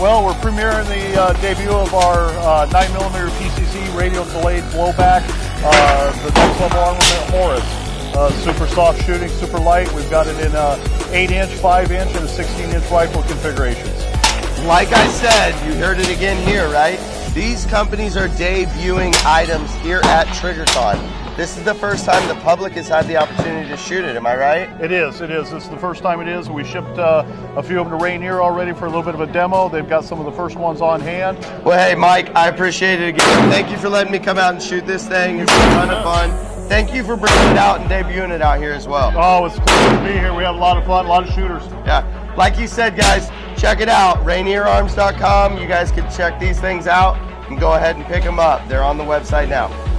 Well, we're premiering the uh, debut of our uh, 9mm PCC radial delayed blowback, uh, the next level armament Horus. Uh, super soft shooting, super light. We've got it in uh, 8 inch, 5 inch, and a 16 inch rifle configurations. Like I said, you heard it again here, right? These companies are debuting items here at TriggerCon. This is the first time the public has had the opportunity to shoot it, am I right? It is, it is. This is the first time it is. We shipped uh, a few of them to Rainier already for a little bit of a demo. They've got some of the first ones on hand. Well, hey, Mike, I appreciate it again. Thank you for letting me come out and shoot this thing. It's a ton of fun. Thank you for bringing it out and debuting it out here as well. Oh, it's cool to be here. We have a lot of fun, a lot of shooters. Yeah, like you said, guys, check it out. RainierArms.com. You guys can check these things out and go ahead and pick them up. They're on the website now.